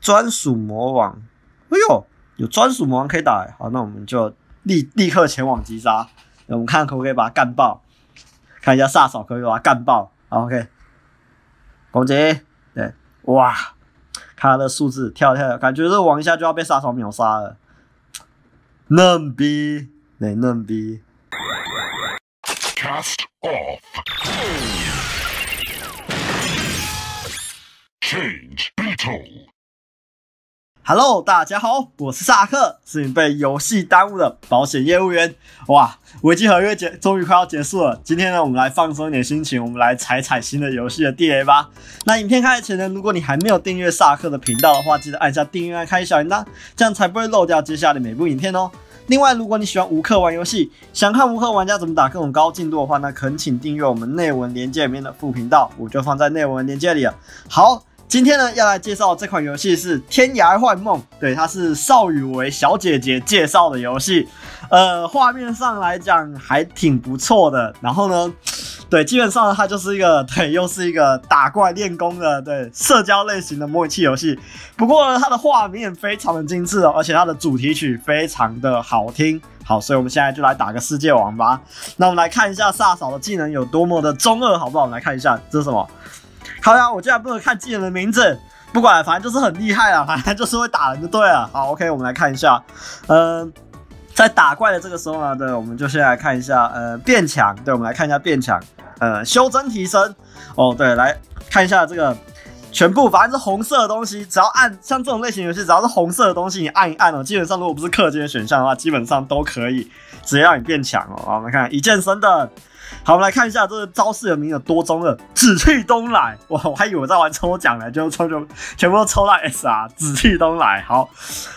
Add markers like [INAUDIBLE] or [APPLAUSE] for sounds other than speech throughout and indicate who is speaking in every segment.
Speaker 1: 专属魔王，哎呦，有专属魔王可以打，好，那我们就立立刻前往击杀，我们看可不可以把他干爆，看一下煞手可不可以把他干爆，好，OK，攻击，对，哇，看他的数字跳跳，感觉这王一下就要被杀手秒杀了，嫩逼，对，嫩逼。
Speaker 2: Cast off. Change Beetle.
Speaker 1: Hello，大家好，我是萨克，是你被游戏耽误的保险业务员。哇，危机合约结终于快要结束了，今天呢，我们来放松一点心情，我们来踩踩新的游戏的地雷吧。那影片开始前呢，如果你还没有订阅萨克的频道的话，记得按下订阅按，开小铃铛，这样才不会漏掉接下来的每部影片哦。另外，如果你喜欢无氪玩游戏，想看无氪玩家怎么打各种高进度的话，那恳请订阅我们内文连接里面的副频道，我就放在内文连接里了。好。今天呢，要来介绍这款游戏是《天涯幻梦》，对，它是邵雨薇小姐姐介绍的游戏。呃，画面上来讲还挺不错的。然后呢，[SNIFFS] 对，基本上它就是一个对，又是一个打怪练功的对社交类型的模拟器游戏。不过呢，它的画面非常的精致哦，而且它的主题曲非常的好听。好，所以我们现在就来打个世界王吧。那我们来看一下萨嫂的技能有多么的中二，好不好？我们来看一下这是什么。好呀，我竟然不能看技能的名字，不管，反正就是很厉害啊，[LAUGHS] 反正就是会打人就对了。好，OK，我们来看一下，嗯、在打怪的这个时候呢，对，我们就先来看一下，呃，变强，对，我们来看一下变强，呃，修真提升，哦，对，来看一下这个全部，反正是红色的东西，只要按像这种类型游戏，只要是红色的东西，你按一按哦，基本上如果不是氪金的选项的话，基本上都可以直接让你变强哦。好，我们看一键升的。好，我们来看一下这个招式的名有多中二，紫气东来，哇，我还以为我在玩抽奖呢，就抽就全部都抽到 SR，紫气东来，好，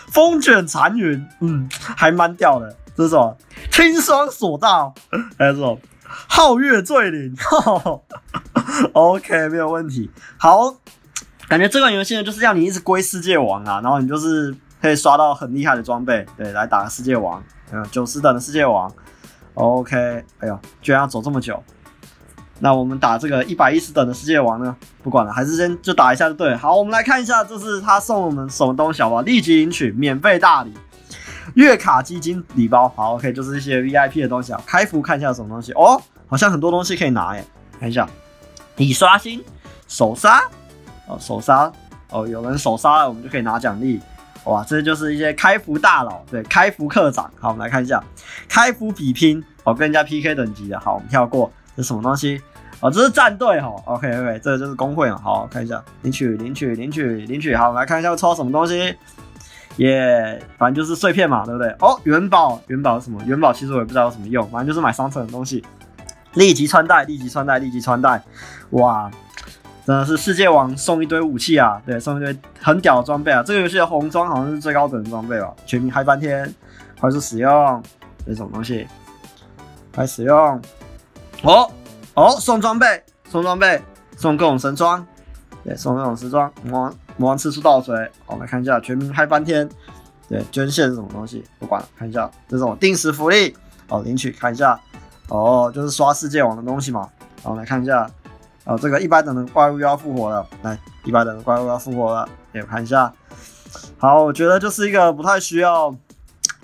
Speaker 1: 风卷残云，嗯，还蛮屌的，这是什么？清霜索道，还有这种皓月坠林，[LAUGHS] OK，没有问题。好，感觉这款游戏呢，就是要你一直归世界王啊，然后你就是可以刷到很厉害的装备，对，来打个世界王，嗯，九十等的世界王。OK，哎呀，居然要走这么久。那我们打这个一百一十等的世界王呢？不管了，还是先就打一下就对了。好，我们来看一下，这是他送我们什么东西好不好？立即领取免费大礼，月卡基金礼包。好，OK，就是一些 VIP 的东西啊。开服看一下什么东西哦，好像很多东西可以拿耶。看一下，已刷新手杀哦，手杀哦，有人手杀了，我们就可以拿奖励。哇，这就是一些开服大佬，对，开服课长。好，我们来看一下开服比拼，哦，跟人家 PK 等级的。好，我们跳过，这什么东西？哦，这是战队哈。OK OK，这个就是工会嘛。好，看一下领取领取领取领取。好，我们来看一下抽什么东西。耶、反正就是碎片嘛，对不对？哦，元宝元宝是什么？元宝其实我也不知道有什么用，反正就是买商城的东西。立即穿戴，立即穿戴，立即穿戴。哇！真的是世界王送一堆武器啊，对，送一堆很屌的装备啊。这个游戏的红装好像是最高等的装备吧，全民嗨翻天，快速使用，这是什么东西？快使用，哦哦，送装备，送装备，送各种神装，对，送各种时装，魔王魔王吃出倒水。我们来看一下全民嗨翻天，对，捐献是什么东西？不管了，看一下这种定时福利，哦，领取看一下，哦，就是刷世界王的东西嘛。我们来看一下。哦，这个一百等的怪物又要复活了，来，一百等的怪物要复活了，给我看一下。好，我觉得就是一个不太需要，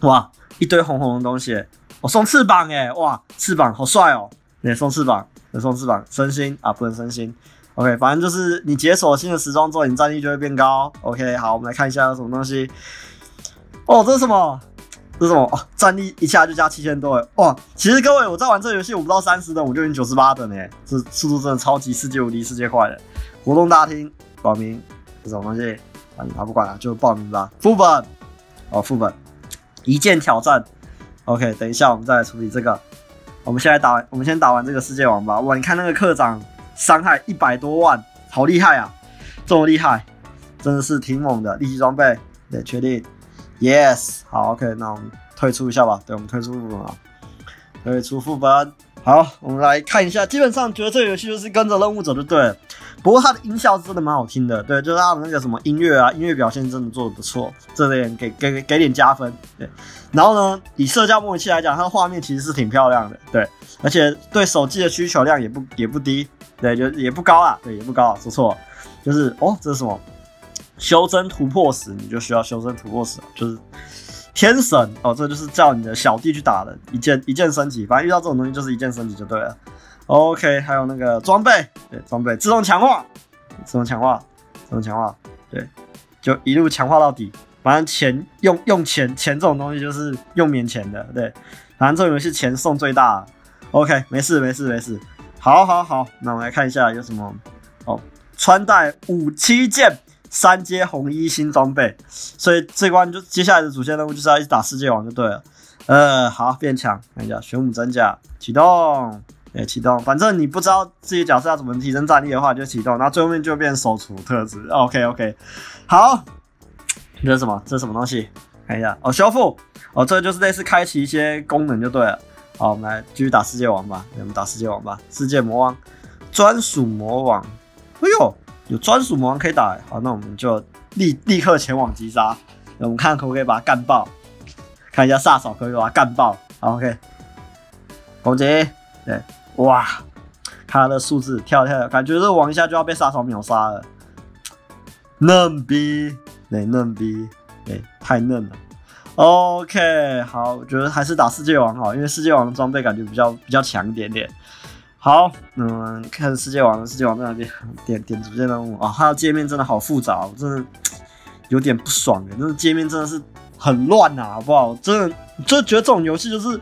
Speaker 1: 哇，一堆红红的东西，我、送翅膀哎，哇，翅膀好帅哦，也送翅膀，也送翅膀，升星啊，不能升星。OK，反正就是你解锁新的时装之后，你战力就会变高。OK，好，我们来看一下有什么东西。哦，这是什么？这是什么？哦，战力一下就加七千多哎！哇，其实各位我在玩这游戏，我不到三十等我就已经九十八等哎，这速度真的超级世界无敌世界快的。活动大厅报名这种东西，啊，他不管了，就报名吧。副本哦，副本一键挑战。OK，等一下我们再来处理这个。我们现在打完，我们先打完这个世界王吧。哇，你看那个课长伤害一百多万，好厉害啊！这么厉害，真的是挺猛的。立即装备，对，确定。Yes，好，OK，那我们退出一下吧。对，我们退出副本啊，退出副本。好，我们来看一下，基本上觉得这个游戏就是跟着任务走就对了。不过它的音效是真的蛮好听的，对，就是它的那个什么音乐啊，音乐表现真的做的不错，这点给给给点加分。对，然后呢，以社交模拟器来讲，它的画面其实是挺漂亮的，对，而且对手机的需求量也不也不低，对，就也不高啊，对，也不高，说错，就是哦，这是什么？修真突破时，你就需要修真突破时，就是天神哦，这就是叫你的小弟去打的，一键一键升级，反正遇到这种东西就是一键升级就对了。OK，还有那个装备，对，装备自动强化，自动强化，自动强化，对，就一路强化到底。反正钱用用钱钱这种东西就是用免钱的，对，反正这种游戏钱送最大。OK，没事没事没事，好好好，那我们来看一下有什么哦，穿戴五七件三阶红衣新装备，所以这关就接下来的主线任务就是要一直打世界王就对了。呃，好变强，看一下玄武真假启动。哎，启动，反正你不知道自己角色要怎么提升战力的话，就启动，那最后面就变手厨特质。OK OK，好，这是什么？这是什么东西？看一下哦，修复哦，这就是类似开启一些功能就对了。好，我们来继续打世界王吧，我们打世界王吧，世界魔王，专属魔王。哎呦，有专属魔王可以打。好，那我们就立立刻前往击杀，那我们看可不可以把它干爆，看一下萨手可不可以把它干爆。好，OK，攻击，对。哇，看他的数字跳跳，感觉这王一下就要被杀手秒杀了。嫩逼，对嫩逼，对太嫩了。OK，好，我觉得还是打世界王好，因为世界王的装备感觉比较比较强一点点。好，嗯，看世界王，世界王在那边 [LAUGHS] 点点主线任务啊，它的界面真的好复杂，我真的 [TSK] 有点不爽哎，那个界面真的是很乱呐，好不好？真的就觉得这种游戏就是。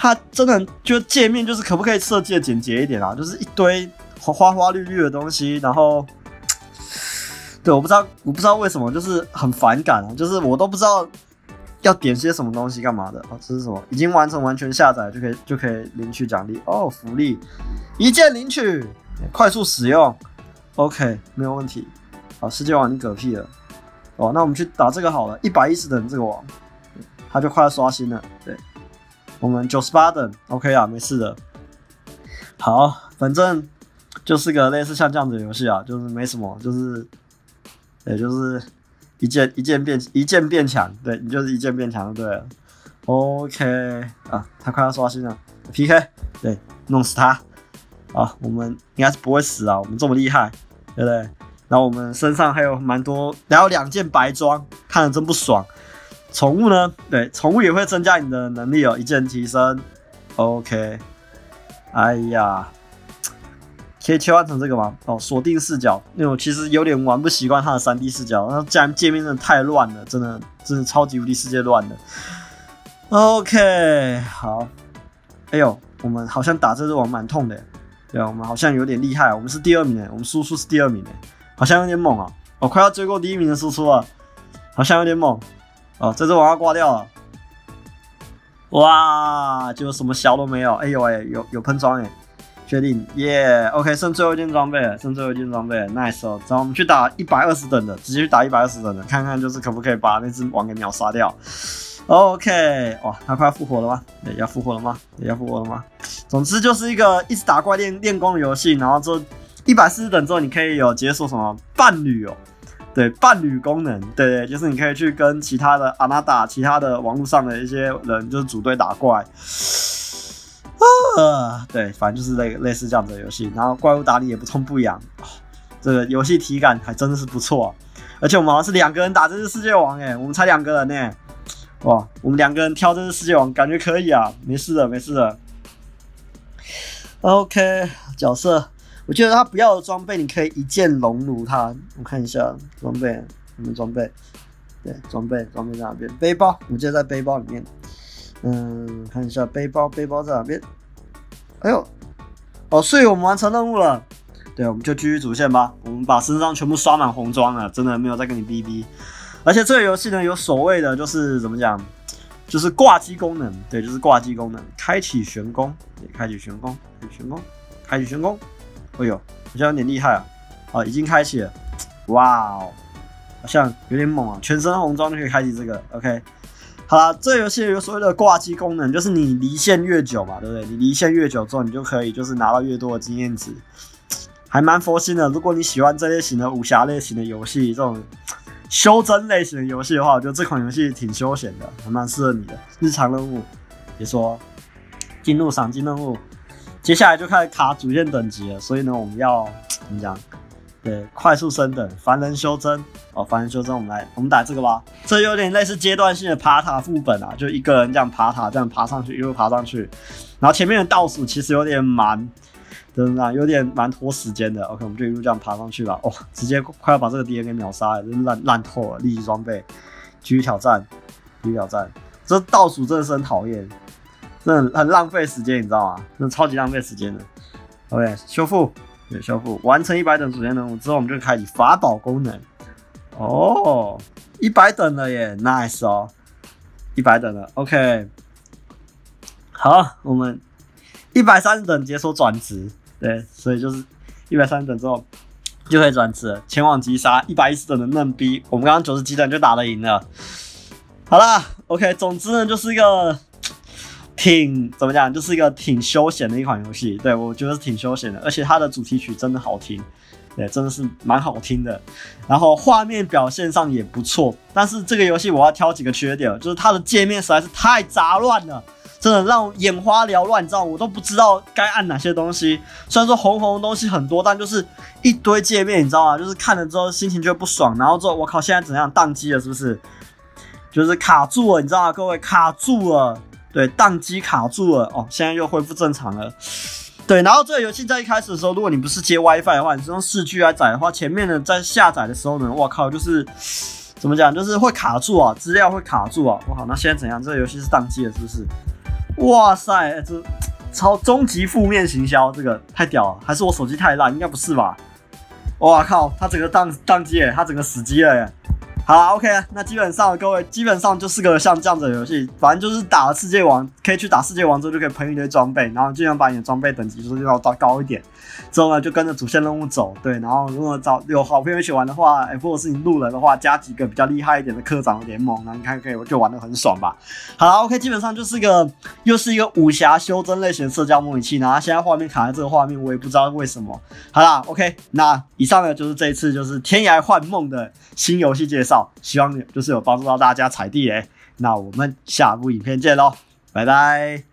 Speaker 1: 它真的就界面就是可不可以设计的简洁一点啊？就是一堆花花绿绿的东西，然后，[TSK] 对，我不知道，我不知道为什么，就是很反感啊！就是我都不知道要点些什么东西干嘛的哦，这是什么？已经完成完全下载就可以就可以领取奖励哦，福利一键领取，快速使用，OK，没有问题。好，世界王你嗝屁了哦，那我们去打这个好了，一百一十等这个王，他就快要刷新了，对。我们九十八等，OK 啊，没事的。好，反正就是个类似像这样子的游戏啊，就是没什么，就是，也就是一键一键变一键变强，对你就是一键变强对了。OK 啊，他快要刷新了，PK，对，弄死他啊！我们应该是不会死啊，我们这么厉害，对不对？然后我们身上还有蛮多，然后两件白装，看着真不爽。宠物呢？对，宠物也会增加你的能力哦，一键提升。OK，哎呀，可以切换成这个吗？哦，锁定视角，因为我其实有点玩不习惯它的三 D 视角，然后这样界面真的太乱了，真的，真的超级无敌世界乱的。OK，好，哎呦，我们好像打这只王蛮痛的，对啊，我们好像有点厉害，我们是第二名诶，我们输出是第二名诶，好像有点猛啊，我快要追过第一名的输出了，好像有点猛。哦，这只王要挂掉了，哇，就什么小都没有，哎呦哎，有有喷装哎，确定耶，OK，剩最后一件装备，剩最后一件装备，nice 哦，然后我们去打一百二十等的，直接去打一百二十等的，看看就是可不可以把那只王给秒杀掉，OK，哇，他快要复活了吗？对，要复活了吗？要复活了吗？总之就是一个一直打怪练练功的游戏，然后这一百四十等之后，你可以有解锁什么伴侣哦。对伴侣功能，对对，就是你可以去跟其他的阿娜达、其他的网络上的一些人，就是组队打怪。[LAUGHS] 啊，对，反正就是类类似这样子的游戏，然后怪物打你也不痛不痒，这个游戏体感还真的是不错。而且我们好像是两个人打这是世界王，哎，我们才两个人呢，哇，我们两个人挑这只世界王，感觉可以啊，没事的，没事的。OK，角色。我觉得他不要的装备，你可以一键熔炉它。我看一下装备，什么装备？对，装备，装备在哪边？背包，我记得在背包里面。嗯，看一下背包，背包在哪边？哎呦，哦，所以我们完成任务了。对，我们就继续主线吧。我们把身上全部刷满红装了，真的没有再跟你逼逼。而且这个游戏呢，有所谓的就是怎么讲，就是挂机功能。对，就是挂机功能，开启玄功，开启玄功，开启玄功，开启玄功。哎呦，好像有点厉害啊！啊，已经开启了，哇哦，好像有点猛啊！全身红装就可以开启这个，OK。好了，这游戏有所谓的挂机功能，就是你离线越久嘛，对不对？你离线越久之后，你就可以就是拿到越多的经验值，还蛮佛心的。如果你喜欢这类型的武侠类型的游戏，这种修真类型的游戏的话，我觉得这款游戏挺休闲的，还蛮适合你的日常任务，比如说进入赏金任务。接下来就开始卡主线等级了，所以呢，我们要怎么讲？对，快速升等，凡人修真哦，凡人修真，我们来，我们打这个吧。这有点类似阶段性的爬塔副本啊，就一个人这样爬塔，这样爬上去，一路爬上去。然后前面的倒数其实有点蛮，真的有点蛮拖时间的。OK，我们就一路这样爬上去吧。哦，直接快要把这个敌人给秒杀了，真烂烂透了。立即装备，继续挑战，继续挑战。这倒数真的是很讨厌，真的很浪费时间，你知道吗？真的超级浪费时间的。OK，修复。对，修复完成一百等主线任务之后，我们就开启法宝功能。哦，一百等了耶，nice 哦，一百等了。OK，好，我们一百三十等解锁转职。对，所以就是一百三十等之后就可以转职，前往击杀一百一十等的嫩逼。我们刚刚九十几等就打得赢了。好啦 o k 总之呢，就是一个。挺怎么讲，就是一个挺休闲的一款游戏，对我觉得是挺休闲的，而且它的主题曲真的好听，对，真的是蛮好听的。然后画面表现上也不错，但是这个游戏我要挑几个缺点，就是它的界面实在是太杂乱了，真的让我眼花缭乱，你知道我都不知道该按哪些东西。虽然说红红的东西很多，但就是一堆界面，你知道吗？就是看了之后心情就不爽，然后之后我靠，现在怎样宕机了？是不是？就是卡住了，你知道吗？各位卡住了。对，宕机卡住了哦，现在又恢复正常了。对，然后这个游戏在一开始的时候，如果你不是接 WiFi 的话，你是用四 G 来载的话，前面呢在下载的时候呢，我靠，就是怎么讲，就是会卡住啊，资料会卡住啊。我靠，那现在怎样？这个游戏是宕机了，是不是？哇塞，这超终极负面行销，这个太屌了，还是我手机太烂？应该不是吧？哇靠，它整个宕宕机耶，它整个死机了耶。好，OK 那基本上各位基本上就是个像这样子的游戏，反正就是打了世界王，可以去打世界王之后就可以喷一堆装备，然后尽量把你的装备等级就是要到高一点，之后呢就跟着主线任务走，对，然后如果找有好朋友一起玩的话，或者是你路人的话，加几个比较厉害一点的科长联盟，那你看可以就玩的很爽吧。好了，OK 基本上就是个又是一个武侠修真类型的社交模拟器，然后现在画面卡在这个画面，我也不知道为什么。好啦 o k 那以上呢就是这一次就是天涯幻梦的新游戏介绍。希望就是有帮助到大家踩地雷，那我们下部影片见喽，拜拜。